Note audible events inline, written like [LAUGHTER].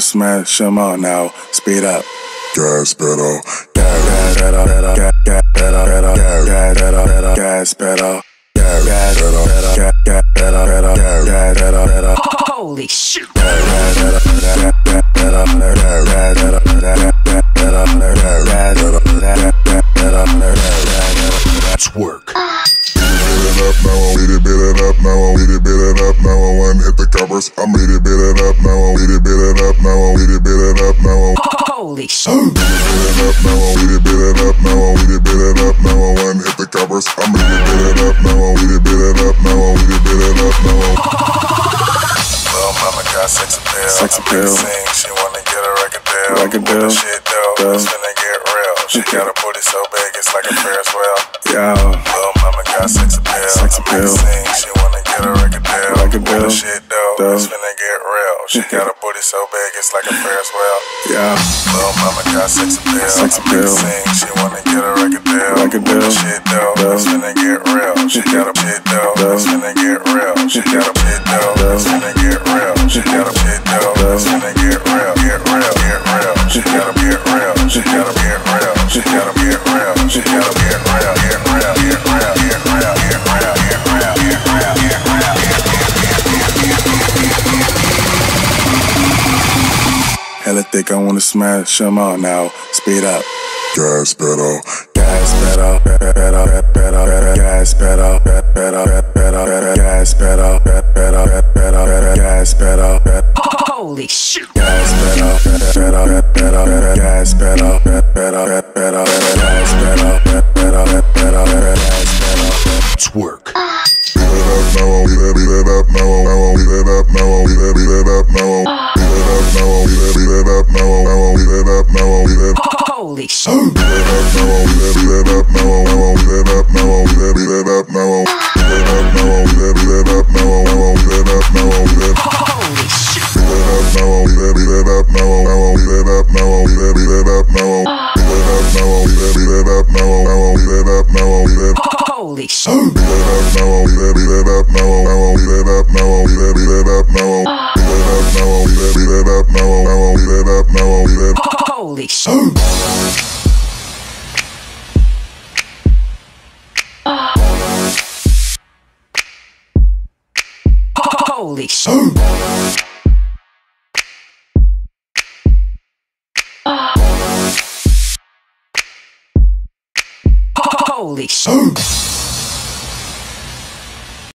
smash them all now. Speed up. Gas pedal. Gas pedal. Gas pedal. Gas pedal. Gas pedal. Gas pedal. Gas pedal. Gas pedal. Gas pedal. Holy shit. Twerk. Beat it up now, I beat it, beat it up now, I beat it, beat it up now, I one hit the covers. I beat it, beat it up now, I beat it, beat it up now, I beat it, beat it up now. Holy shit. Beat it up now, I beat it, beat it up now, I beat it, beat it up now, I one hit the covers. I beat it, beat it up now, I beat it, beat it up now, I beat it, beat it up now. Little mama got sex appeal. Sex appeal. Sing, she wanna get a record deal. Record With the deal. shit though, it's finna get real. She got a booty so big, it's like a Ferris wheel. Yo, Little mama got sex appeal. Sex appeal. Sing, she wanna get a record deal. With the deal. shit though, Deal. it's finna get real. She got a booty so big, it's like a Ferris wheel. yo, Little mama got sex appeal. Sex appeal. Sing, she wanna get a record deal. With the deal. shit though, Deal. it's finna get real. She got a shit though, Deal. it's finna get real. She got a shit though, it's finna get real. She got a shit though, it's finna get real. Get real, get real. She gotta get real. She gotta get real. She gotta get real. She gotta hella thick, I wanna smash them all now. Speed up. Gas pedal. Gas pedal, pedal, pedal, pedal, gas pedal, pedal, pedal, gas pedal, pedal, pedal, gas pedal, Holy shit. gas pedal, pedal, pedal, gas pedal, pedal, pedal, gas pedal, pedal, pedal, Holy shit. Holy sh. [GASPS] Oh. Holy sh. Oh.